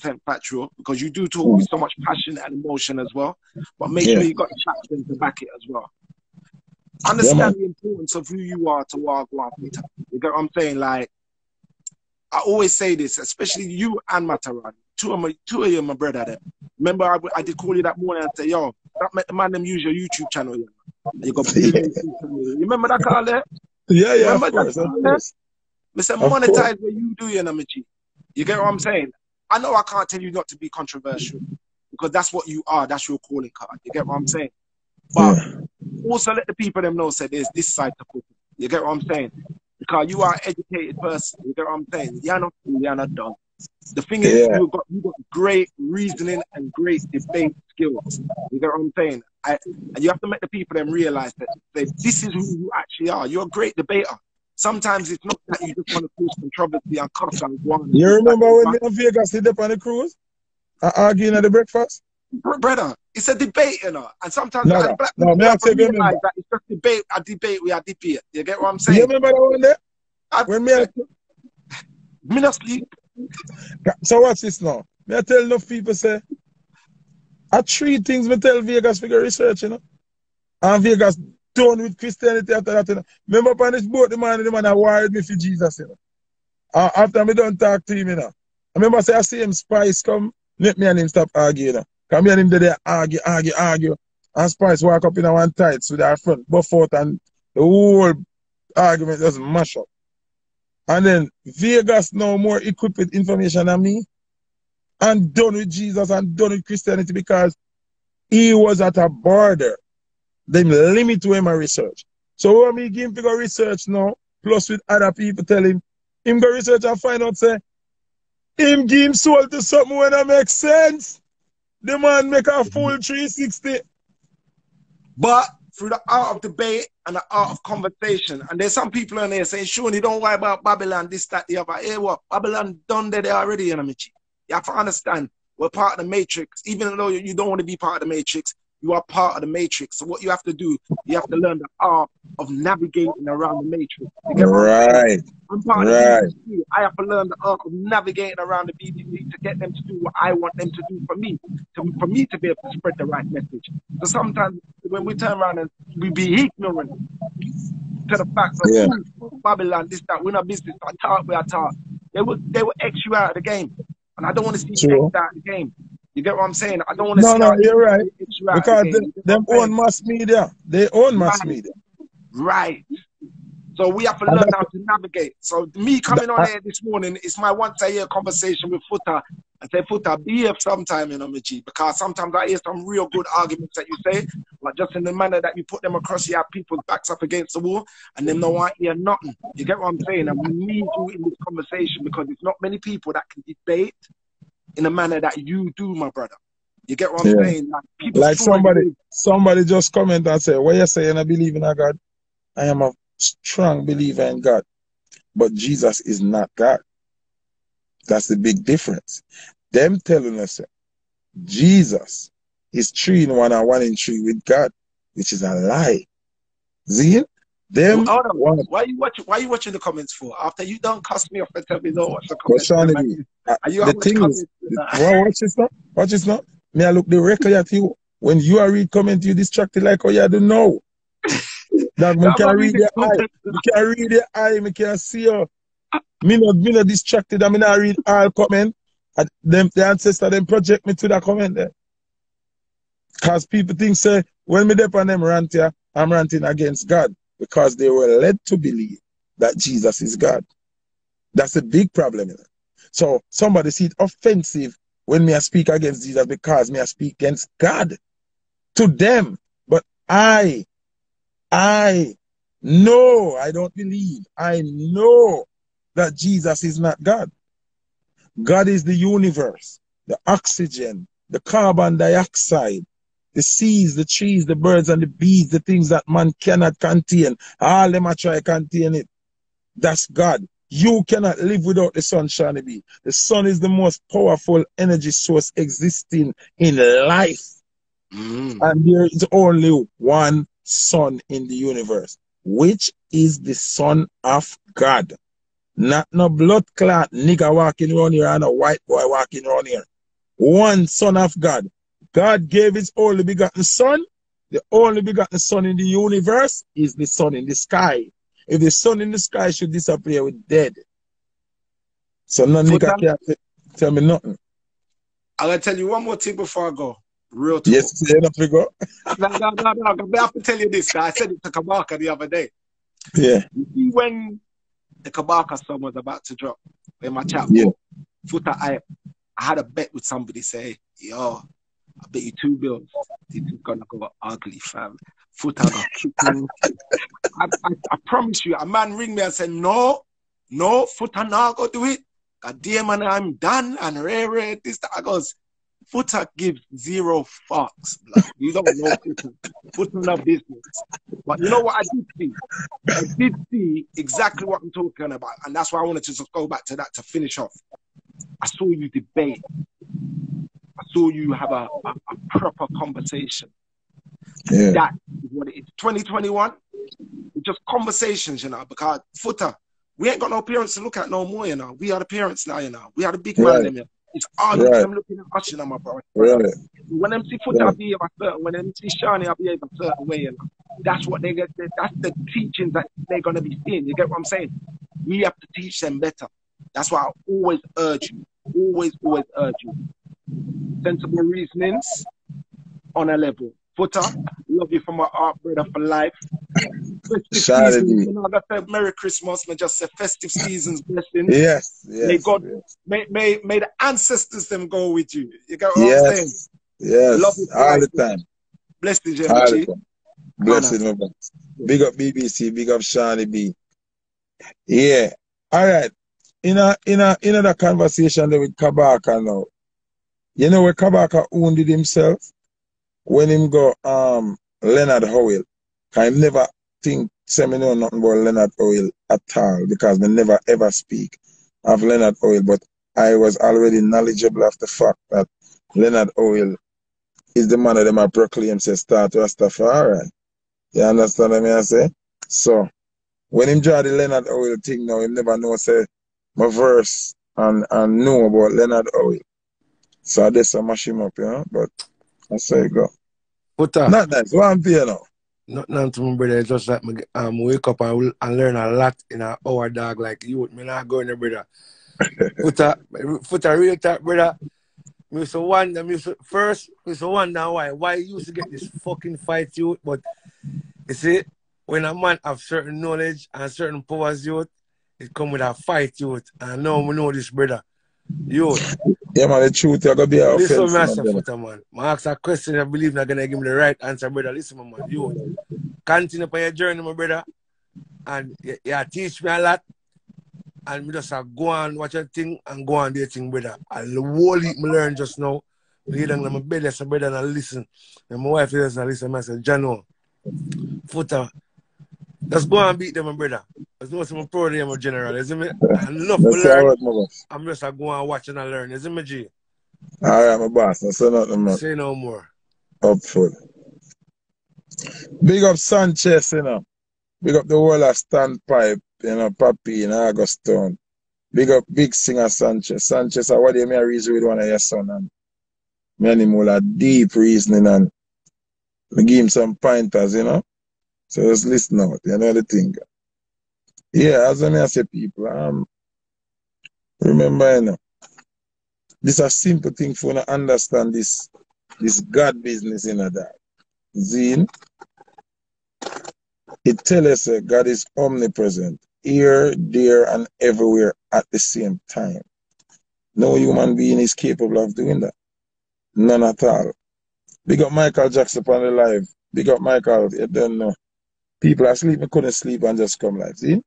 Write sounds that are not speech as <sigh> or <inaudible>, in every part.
factual because you do talk with so much passion and emotion as well. But make yeah. sure you got the traction to back it as well. Understand yeah, the importance of who you are to Wagwan. You get what I'm saying? Like, I always say this, especially you and Matterhorn. Two of my, two of you, my brother. There. Remember, I, I did call you that morning and say, "Yo, that man them use your YouTube channel." Yeah. You got <laughs> yeah. You remember that call there? Yeah, yeah. Remember that call there? Say monetize what you do, you know, You get what I'm saying? I know I can't tell you not to be controversial because that's what you are. That's your calling card. You get what I'm saying? But also let the people them know say there's this side to put. You get what I'm saying? Because you are an educated person. You get what I'm saying? You're not you're not done. The thing is, yeah. you've got you got great reasoning and great debate skills. You get what I'm saying? I, and you have to make the people them realize that, that this is who you actually are. You're a great debater. Sometimes it's not that you just want to cause controversy and cuss and go You remember when me in Vegas did up on the cruise? I arguing at the breakfast? Brother, it's a debate, you know. And sometimes no, no, black no, I say realize that it's just debate, a debate, we are debate. You get what I'm saying? You remember that one there? I, when me, I, me not sleep. So watch this now. Me I tell enough people say, I three things me tell Vegas figure research, you know. And Vegas done with Christianity after that. You know. Remember upon this boat, the man, the man that wired me for Jesus. You know. Uh, after me don't talk to him, you know. I remember say I see him Spice come, let me and him stop arguing. You know. Come here and him there argue, argue, argue. And Spice walk up in a one tights with our front buff out and the whole argument just mash up. And then Vegas now more equipped with information than me. And done with Jesus and done with Christianity because he was at a border them limit where my research. So when me give him to go research now, plus with other people tell him, him go research and find out say, him give him soul to something when that makes sense. The man make a full 360. But through the art of debate and the art of conversation, and there's some people in there saying, sure, you don't worry about Babylon, this, that, the other. Hey, what? Babylon done there already, you know, You have to understand, we're part of the matrix. Even though you don't want to be part of the matrix, you are part of the matrix. So what you have to do, you have to learn the art of navigating around the matrix. right. I'm part right. of the BBC. I have to learn the art of navigating around the BBC to get them to do what I want them to do for me, to, for me to be able to spread the right message. So sometimes when we turn around and we be ignorant to the fact of yeah. Babylon, this, that, we're not business, I talk, we are taught. They will, they will X you out of the game. And I don't want to see you out of the game. You get what I'm saying? I don't want to. No, no, you're right. Because they, them own mass media. They own mass right. media. Right. So we have to learn how to navigate. So me coming on here this morning is my once a year conversation with Foota. I say, Foota, be here sometime, you know, Michi, because sometimes I hear some real good arguments that you say, but just in the manner that you put them across, you have people's backs up against the wall, and them no want hear nothing. You get what I'm saying? And we need you in this conversation because it's not many people that can debate in a manner that you do, my brother. You get what I'm yeah. saying? Like, like somebody, somebody just comment and say, "What you saying? I believe in a God. I am a strong believer in God, but Jesus is not God. That's the big difference. Them telling us Jesus is three in one and one in three with God, which is a lie. See? Them well, on, why you watching? Why you watching the comments for? After you don't cuss me off and tell me don't watch the comments. Uh, are you the thing is, well, watch this now. Watch this now. Me, I look directly at you. When you are read comment, you distracted like oh yeah, I don't know. <laughs> that me can read your eye. Me can read your eye. Me can see you. Me not, me not distracted. I mean, I read all comment. And them, the ancestor, them project me to that comment there. Cause people think say when me dep on them rant here, I'm ranting against God because they were led to believe that Jesus is God. That's a big problem. So somebody see it offensive when me I speak against Jesus because me I speak against God to them. But I, I know, I don't believe, I know that Jesus is not God. God is the universe, the oxygen, the carbon dioxide, the seas, the trees, the birds, and the bees, the things that man cannot contain. All them are try to contain it. That's God. You cannot live without the sun, Seani B. The sun is the most powerful energy source existing in life. Mm. And there is only one sun in the universe, which is the son of God. Not no blood clot nigga walking around here and a white boy walking around here. One son of God. God gave his only begotten son. The only begotten son in the universe is the sun in the sky. If the sun in the sky should disappear, we're dead. So no nigga can't tell me nothing. I'm gonna tell you one more thing before I go. Real talk. Yes, say enough to go. <laughs> no, no, no, no. I have to tell you this. I said it to Kabaka the other day. Yeah. You see when the Kabaka song was about to drop in my chat, yeah. Foota, I, I had a bet with somebody say, yo, I bet you two bills. This is gonna go ugly, fam. Foota got kicking. I, I, I promise you, a man ring me and said, no, no, foot Foota not go do it. God damn, man, I'm done. And rare, rare, this, that. I goes, Foota gives zero fucks. Like, you don't know Foota. Foota no business. But you know what I did see? I did see exactly what I'm talking about. And that's why I wanted to just go back to that to finish off. I saw you debate. I saw you have a, a, a proper conversation. Yeah. That is what it is. 2021, it's just conversations, you know, because Foota, we ain't got no parents to look at no more, you know. We are the parents now, you know. We are the big right. man, them, you know. It's all right. them looking at us, you know, my bro. Right. When them see Foota right. behave a certain uh, when them see Seani behave uh, a certain way, you know. That's what they get, that's the teachings that they're going to be seeing. You get what I'm saying? We have to teach them better. That's why I always urge you, always, always urge you. Sensible reasonings on a level. Foota, uh, love you from my heart, brother, for life. Festive seasons, you know, I said, Merry Christmas, man. Just say festive seasons, blessings. Yes, yes. May God, yes. may, may, may the ancestors them go with you. You get what yes, I'm saying? Yes, love you all the time. All the. Blessings, my man. Big up BBC, big up Seani B. Yeah. All right. In a in a in a conversation there with Kabaka now. You know where Kabaka wounded himself? When him go um Leonard Howell. I never think say know nothing about Leonard Howell at all because me never ever speak of Leonard Howell, but I was already knowledgeable of the fact that Leonard Howell is the man that them I proclaim say start Rastafari. You understand what I say? So when him draw the Leonard Howell thing now, him never know say my verse and and know about Leonard Howell. So I just mash him up, you know, but that's how it go. But uh, Not nice. What I'm you know. Nothing to my brother, it's just like me um, wake up and, and learn a lot in an hour dog like you. Me not going there, brother. <laughs> Put a, put a real talk, brother. Me used to wonder, me used to, first, me used to wonder why. Why you used to get this fucking fight, you. but you see, when a man have certain knowledge and certain powers, you, it come with a fight, you. And now we know this, brother. Youth. Yeah, man, the truth, you're going to be a Listen, offense, man, man, man, man. I ask a question, I believe not going to give me the right answer, brother. Listen, man, youth. Continue on your journey, my brother. And you, you teach me a lot. And me just uh, go on watch your thing and go on do your thing, brother. And the whole heap me learn just now. Lay down on my bed, yes, brother, and I listen. And my wife is and listen, I say, Jano, Foota, just go and beat them, my brother. There's no some them, my general, isn't it? <laughs> Enough to learn. right, my boss. I'm just uh, go and watch and I learn, isn't it, G? All right, my boss. That's nothing, man. Say no more. Up full. Big up Sanchez, you know. Big up the whole of Standpipe, you know, Papi in Augustown. Big up Big Singer Sanchez. Sanchez, I what do you mean reason with one of your son and me and him all a deep reasoning and me give him some pointers, you know. So just listen out, you know the thing. Yeah, as I say people, um remember you know, this a simple thing for you to understand this this God business in you know. Zine, it tells us that God is omnipresent, here, there, and everywhere at the same time. No human being is capable of doing that. None at all. Big up Michael Jackson on the live. Big up Michael. You don't know. People are sleeping, couldn't sleep and just come live. See?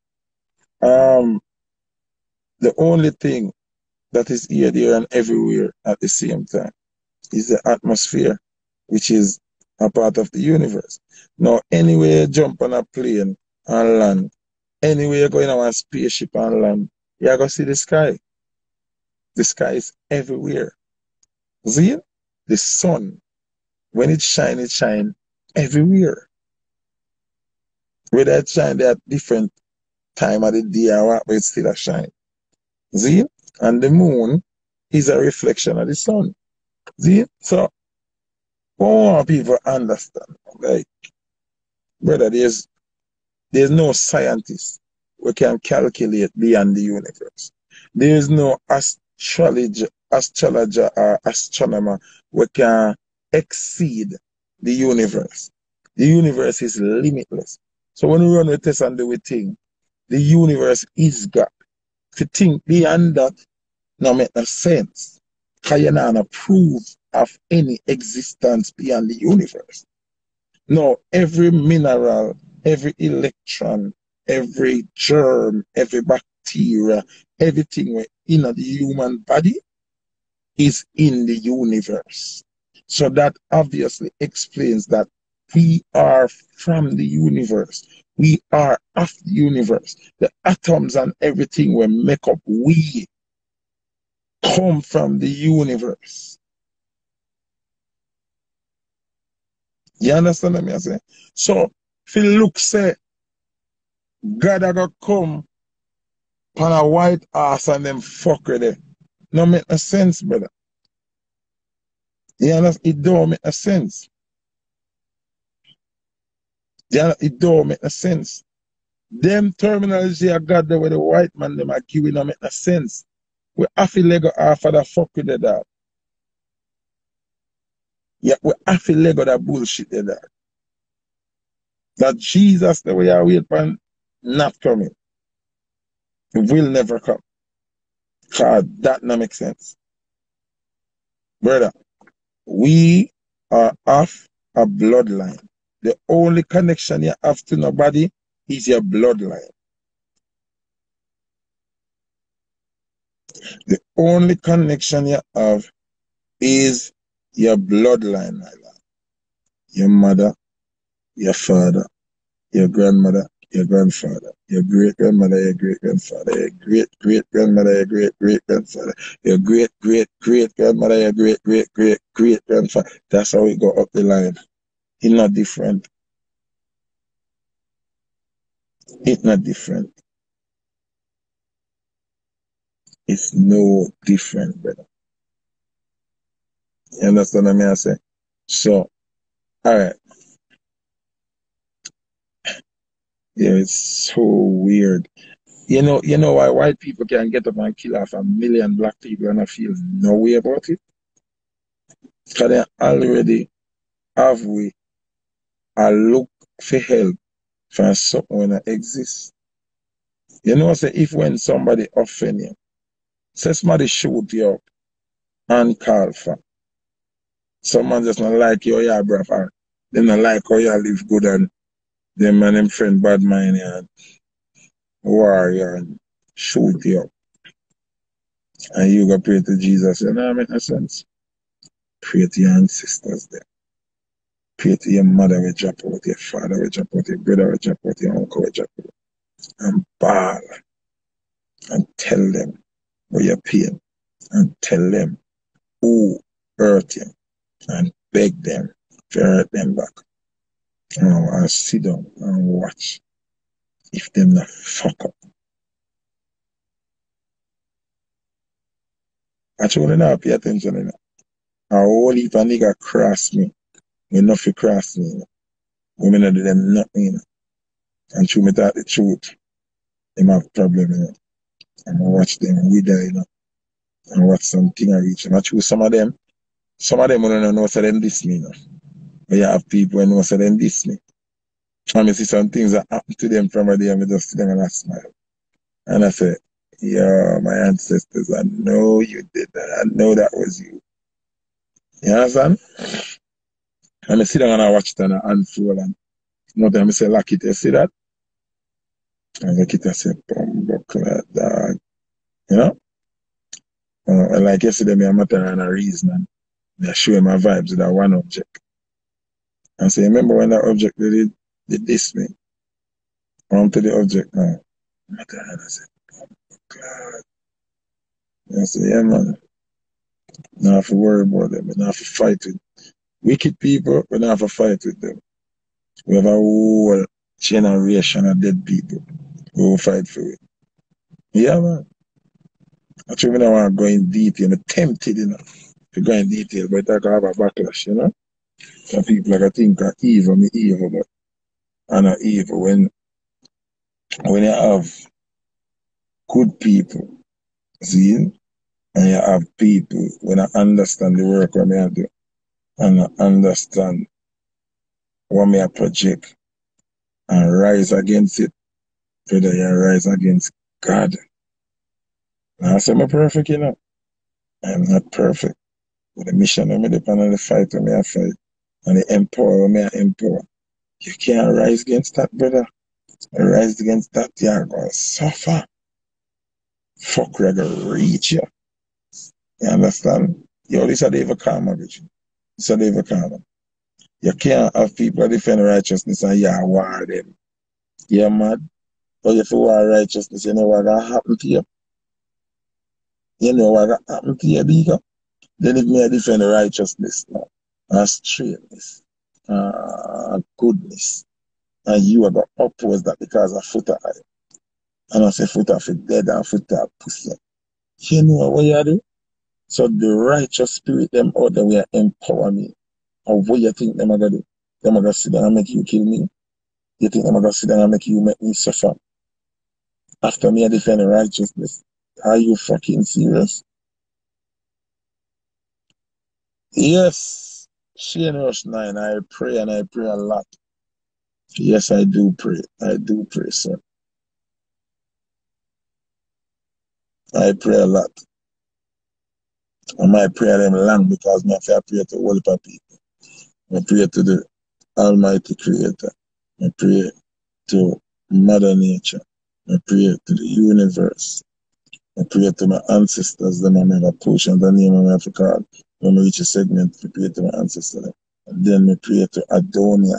Um, the only thing that is here, there, and everywhere at the same time is the atmosphere, which is a part of the universe. Now, anywhere you jump on a plane and land, anywhere you go in a spaceship and land, you're going to see the sky. The sky is everywhere. See? The sun, when it shines, it shines everywhere. Whether it shines at different time of the day or what, but it still a shine. See? And the moon is a reflection of the sun. See? So, what want people understand? Like, brother, there's there's no scientist who can calculate beyond the universe. There is no astrologer, astrologer or astronomer who can exceed the universe. The universe is limitless. So when we run a test and do we think, the universe is God. To think beyond that, no make no sense. Because you're not of any existence beyond the universe. No, every mineral, every electron, every germ, every bacteria, everything in the human body is in the universe. So that obviously explains that we are from the universe. We are of the universe. The atoms and everything we make up, we come from the universe. You understand what I'm saying? So, if you look, say, God going come on a white ass and them fucker there. No make no sense, brother. You understand? It don't make no sense. Yeah, it don't make no sense. Them terminology I got there with the white man them are giving don't make no sense. We have to lego of the fuck with the dog. Yeah, we have to lego that bullshit dog. That Jesus the way I wait for not coming. Will never come. Cause that not make sense. Brother, we are off a bloodline. The only connection you have to nobody is your bloodline. The only connection you have is your bloodline, my love. Your mother, your father, your grandmother, your grandfather, your great grandmother, your great grandfather, your great great grandmother, your great great grandfather, your great great great grandmother, your great great great great grandfather. That's how we go up the line. It's not different. It's not different. It's no different, brother. You understand what I mean? I say? So, alright. Yeah, it's so weird. You know, you know why white people can get up and kill off a million black people and I feel no way about it? Because they already have we I look for help for something when I exist. You know, say if when somebody offend you, say somebody shoot you up and call for. Someone just not like you, yeah, brother. Ah, they not like how you live good and them and them friend bad mind and warrior and shoot you up. And you go pray to Jesus, you know, make no sense. Pray to your ancestors there. Pray to your mother drop out, your father drop out, your brother drop out, your uncle drop out. And bawl. And tell them where your pain. And tell them who hurt you. And beg them to hurt them back. And sit down and watch if them not fuck up. I told you not pay attention. A whole heap of nigga cross me me nothing cross me. Women do them nothing. You know. And true me talk the truth. Them have problem, you know. And I watch them with you know. And watch something I reach. And I choose some of them. Some of them don't know so them diss me, you know. But you have people who know so them diss me. And I see some things that happen to them from a day and I just see them and I smile. And I say, yeah, my ancestors, I know you did that. I know that was you. You understand? And I sit down and I watch it and I unfold and you know, I say, lock it, you see that? And look it, I say, bumbuckler, dog. You know? Uh, like yesterday, me a matter and a reason and I show my vibes with that one object. And say, remember when that object did, did this me? On to the object now. Matter and I said, bumbuckler. And I say, yeah, man. Not have to worry about them. But not have to fight with Wicked people, we don't have a fight with them. We have a whole generation of dead people. Will fight for it. Yeah, man. Actually, I don't want to go in detail. I'm tempted, you know, to go in detail, but I can have a backlash, you know. Some people like I think are evil, me evil, but I'm not evil. When when you have good people, see, and you have people when I understand the work what I do, and understand what I project, and rise against it, whether you rise against God. I say I'm perfect, you know. I'm not perfect. But the mission I'm depend on the fight me I fight, and the empower when I empower. You can't rise against that, brother. You rise against that, you're going to suffer. Fuck, we're going to reach you. You understand? Yo, this is the ever karma, bitch. This is the ever karma. You can't have people defend righteousness and you war them. You're mad. But if you war righteousness, you know what gonna happen to you? You know what gonna happen to you, Bika? Then if me defend righteousness now, and straightness, goodness, and you are to oppose that because of Foota And I say Foota dead and Foota pussy. You know what you do? So the righteous spirit them oh, out there will empower me. And what you think them are gonna do? Them are gonna sit down and make you kill me? You think them are gonna sit down and make you make me suffer? After me I defend righteousness. Are you fucking serious? Yes. Shane Rush 9, I pray and I pray a lot. Yes, I do pray. I do pray, sir. I pray a lot. I might pray them long because my I pray to all the people. I pray to the Almighty Creator. I pray to Mother Nature. I pray to the universe. I pray to my ancestors, them I never push and the name of Africa. When we reach a segment, I pray to my ancestors. And then I pray to Adonai.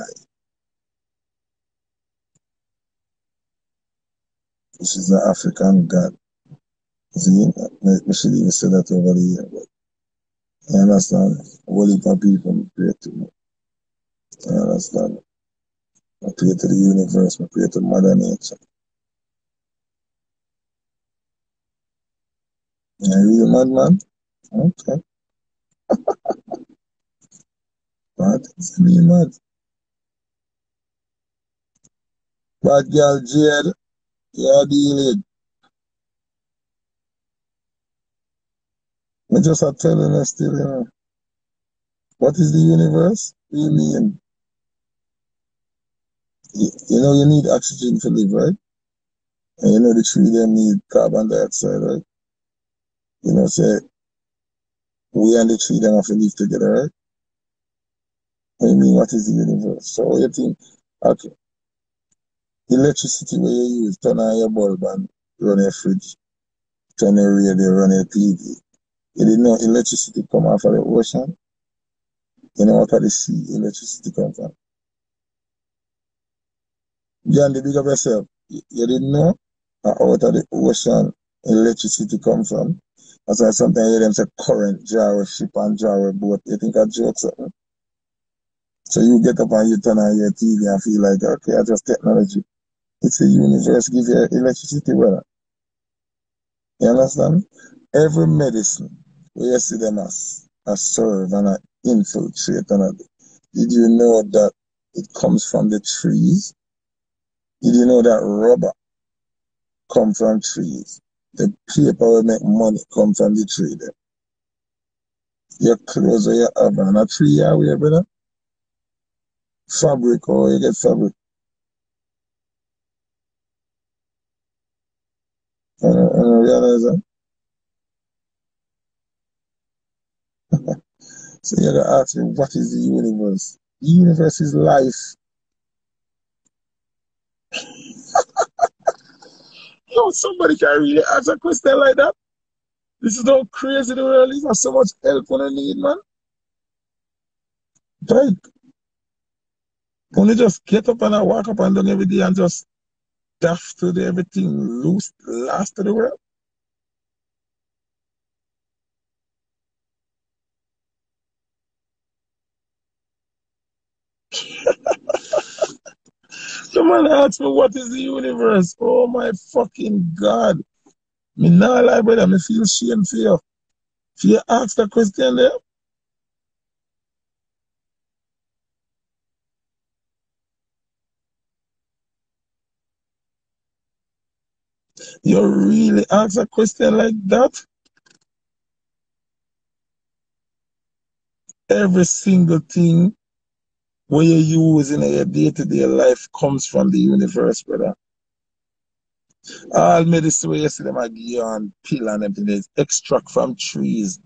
This is the African God. See, should even say that over the but you understand? What if people pray to me? You understand? I to the universe, I pray to Mother Nature. Are you a madman? Okay. <laughs> What? It's me mad. Bad girl Jade, you're dealing. I just are telling us still, you know. What is the universe? What do you mean? You, you know you need oxygen to live, right? And you know the tree them need carbon dioxide, right? You know, say we and the tree them have to live together, right? I mean, what is the universe? So you think? Okay. Electricity where you use, turn on your bulb and run your fridge, turn your radio, run your TV. You didn't know electricity come out of the ocean? You know what of the sea electricity come from? John, the big of yourself, you didn't know out of the ocean electricity come from? That's why sometimes you hear them say current, jar ship and jar boat. You think I joke something? So you get up and you turn on your TV and feel like, okay, I just technology. It's a universe give you electricity, brother. You understand? Every medicine you see them as, as serve and a infiltrate and a, did you know that it comes from the trees? Did you know that rubber come from trees? The paper will make money come from the tree then. Your clothes or your have on a tree you wear, brother? Fabric or you get fabric. I don't realize that. So you gotta ask me, what is the universe? The universe is life. <laughs> Yo, somebody can really ask a question like that. This is how crazy the world is. There's so much help when I need, man. Like, you just get up and I walk up and down every day and just daft to the everything loose, last to the world. <laughs> Someone asked me what is the universe. Oh my fucking God. Me not lie, brother. Me feel shame for you. If you ask the question there. You really ask a question like that? Every single thing where you use in your day-to-day life comes from the universe, brother. All medicine where see them give you on pill and everything is extract from trees.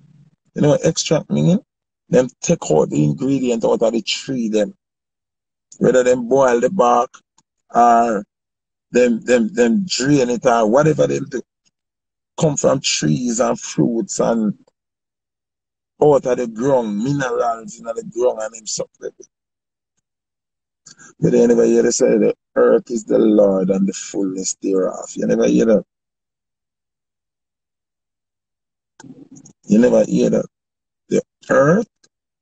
You know what extract meaning? Them take out the ingredient out of the tree them. Whether them boil the bark or them them them drain it or whatever them do. Come from trees and fruits and out of the ground, minerals in the ground and them suck them. But you never hear say the earth is the Lord and the fullness thereof. You never hear that. You never hear that. The earth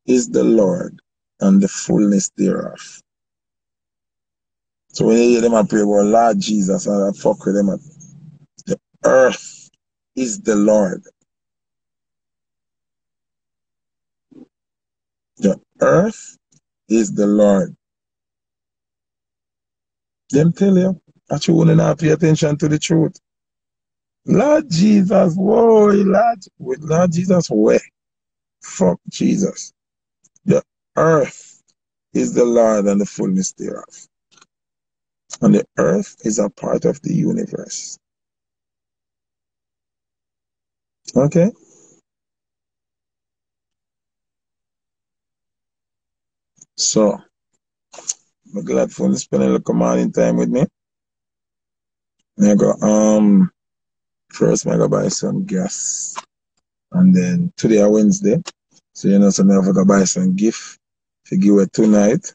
is the Lord and the fullness thereof. So when you hear them I pray about Lord Jesus and I fuck with them, the earth is the Lord. The earth is the Lord them tell you that you wouldn't have pay attention to the truth. Lord Jesus, whoa, Lord, with Lord Jesus, where? Fuck Jesus. The earth is the Lord and the fullness thereof. And the earth is a part of the universe. Okay? So, I'm glad for spending a little morning time with me. I go, um, first I go buy some gas. And then today are Wednesday. So you know, so I have to buy some gift to give it tonight.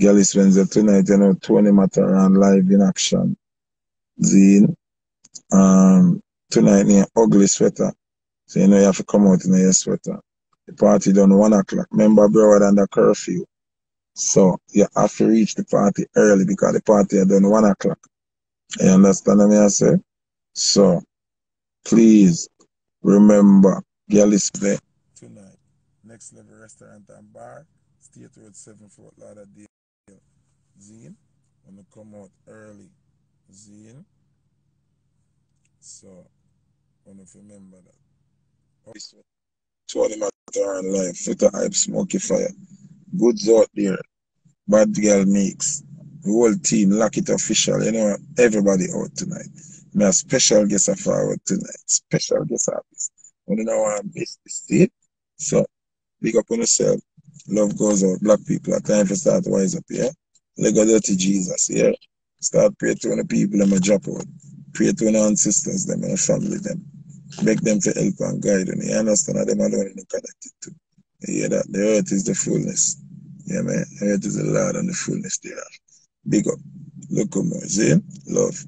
Girl is Wednesday tonight, you know, Tony Matterhorn live in action. Zine. Um, tonight near ugly sweater. So you know you have to come out in your sweater. The party done one o'clock. Remember, bro, under curfew. So you have to reach the party early because the party are done one o'clock. You understand what I say? So please remember, girl is there tonight. Next level restaurant and bar, State Road 7 Fort Lauderdale. Zine. Wanna come out early. Zine. So wanna remember that. Twenty Tony Matterhorn live, Foota Hype, Smoky Fire. Goods out there. Bad girl mix. The whole team, lock it official. You know, everybody out tonight. A special guest of forward tonight. Special guest artist. Don't want to miss this. So, big up on yourself. Love goes out. Black people are time to start wise up here. Let go dirty Jesus, yeah? Start pray to the people and drop out. Pray to the ancestors, them and family, them. Make them to help and guide them. You understand? Them alone in connected to. Hear that? The earth is the fullness. Yeah, man. Earth is the Lord and the fullness thereof. Big up. Look, more. See? Love.